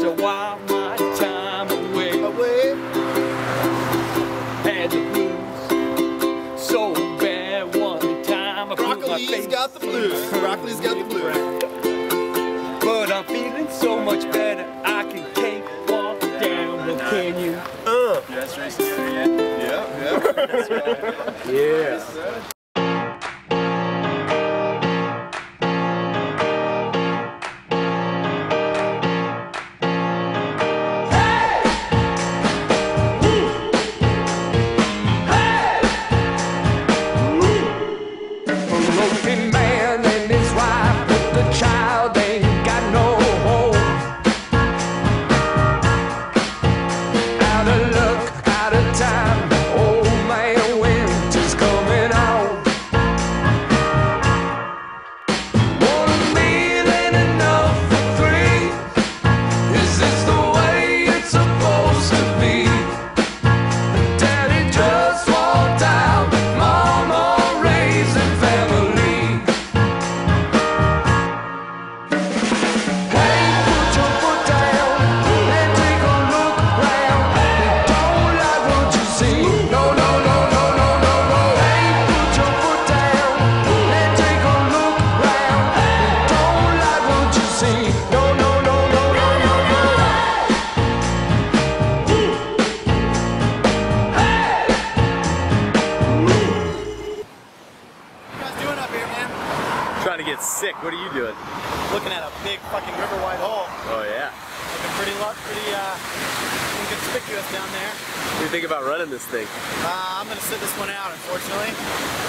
just a while my time away. Away. Had the blues so bad one time I put my Broccoli's face got the blues. Broccoli's got the blues. But I'm feeling so much better. I can take walk down the canyon. Uh. That's racing yet? Yeah, yeah. Yeah. Trying to get sick. What are you doing? Looking at a big fucking river wide hole. Oh yeah. Looking pretty, lo- pretty uh, inconspicuous down there. What do you think about running this thing? Uh, I'm gonna sit this one out, unfortunately.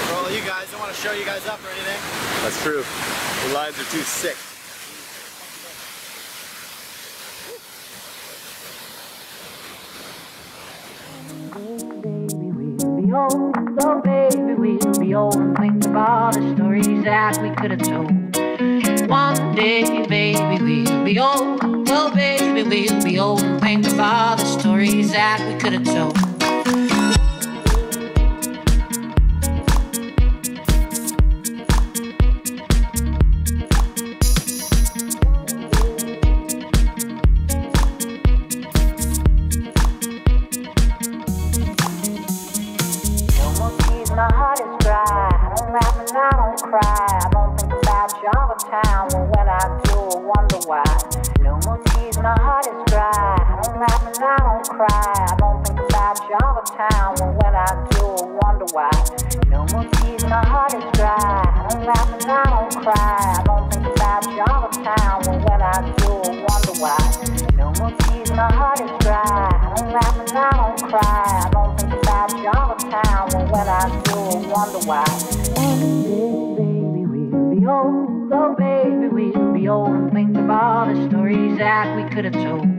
For all you guys, don't want to show you guys up or anything. That's true. The lines are too sick. be old, oh baby, we'll be old and think of all the that we could have told. One day, baby, we'll be old, Well, baby, we'll be old and think all the stories that we could have told. Don't cry. I don't think about you all the time. But when I do, I wonder why. No more tears, my heart is dry. I don't laugh and I don't cry. I don't think about you all the time. But when I do, I wonder why. No more tears, my heart is dry. I don't laugh and I don't cry. I don't think about you all the time. But when I do, I wonder why. One day, baby, we'll be old. Oh, baby, we'll be old and think of all the stories that we could have told.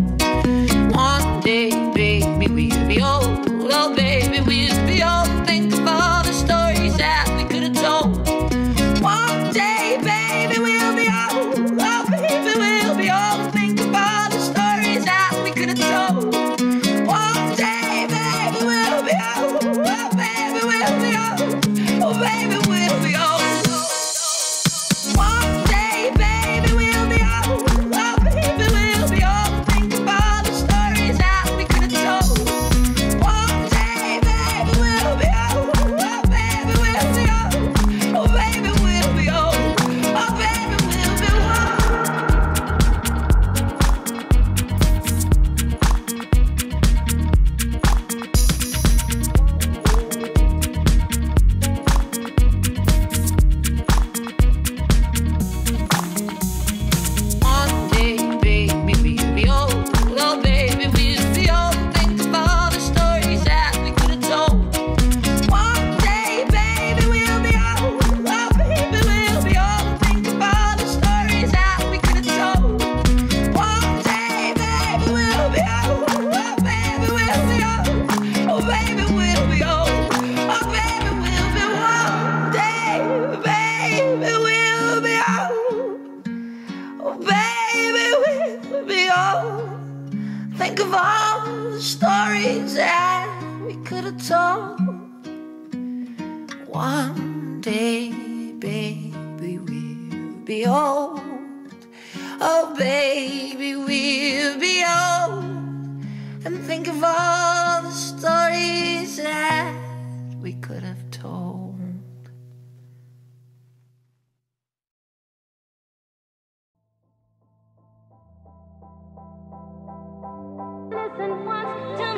Stories that we could have told. One day, baby, we'll be old. Oh, baby, Listen once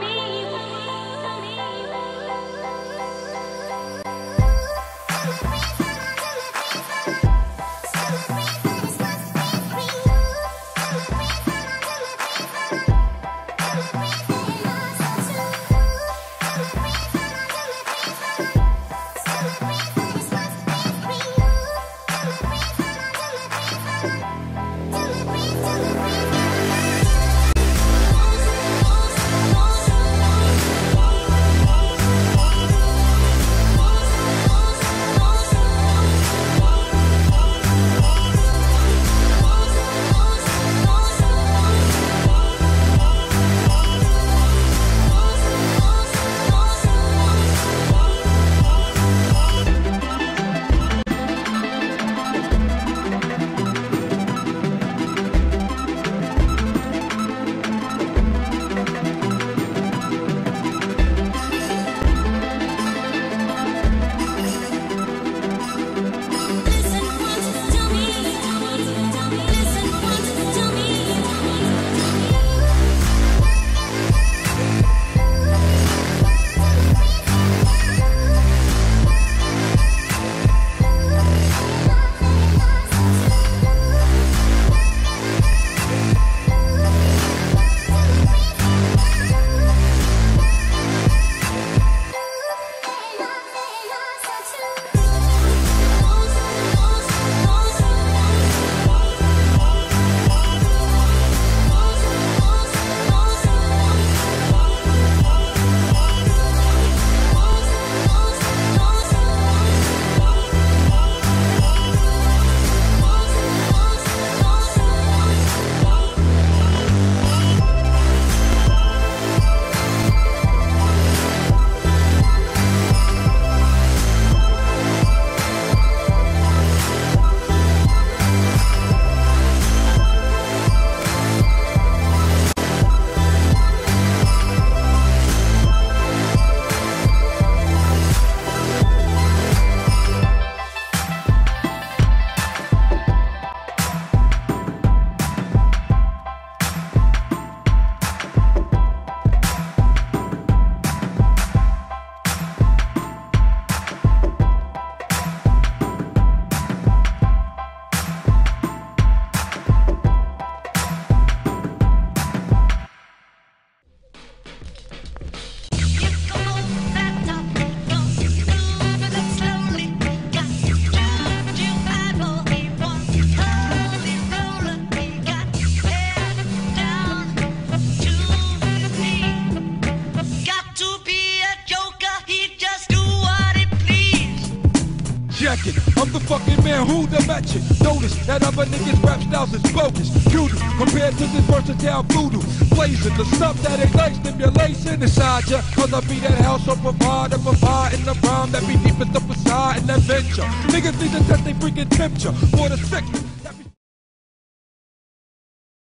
I'm the fucking man who the mention. Notice that other niggas rap styles is bogus. Cutie compared to this versatile voodoo. Blazing the stuff that ignites stimulation inside ya. Cause I be that house of provide and provide in the rhyme that be deep as the facade and adventure. Niggas need to test they freaking temperature for the sickness.